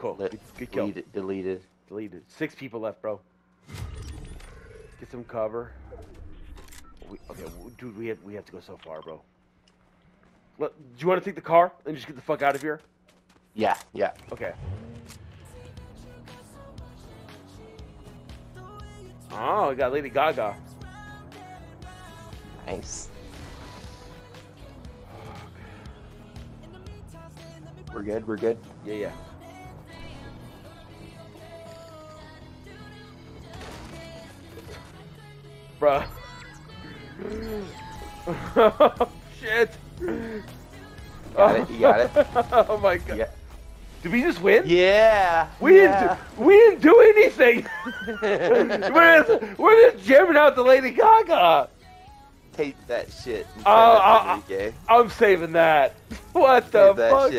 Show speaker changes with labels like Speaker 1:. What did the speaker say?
Speaker 1: Cool.
Speaker 2: Let,
Speaker 1: Good, good kill.
Speaker 2: deleted, deleted.
Speaker 1: Deleted. Six people left, bro. Get some cover. We, okay, dude, we have we have to go so far, bro. Do you want to take the car and just get the fuck out of here?
Speaker 2: Yeah, yeah.
Speaker 1: Okay. Oh, we got Lady Gaga.
Speaker 2: Nice. We're good. We're good.
Speaker 1: Yeah, yeah. Bruh. Shit.
Speaker 2: Got it, you got it.
Speaker 1: oh my god.
Speaker 2: Yeah.
Speaker 1: Did we just win?
Speaker 2: Yeah.
Speaker 1: We
Speaker 2: yeah.
Speaker 1: didn't. Do, we didn't do anything. we're just, we're just jamming out the Lady Gaga.
Speaker 2: Tape that shit. and
Speaker 1: Oh, uh,
Speaker 2: Enrique.
Speaker 1: I'm saving that. What the
Speaker 2: that
Speaker 1: fuck?
Speaker 2: shit.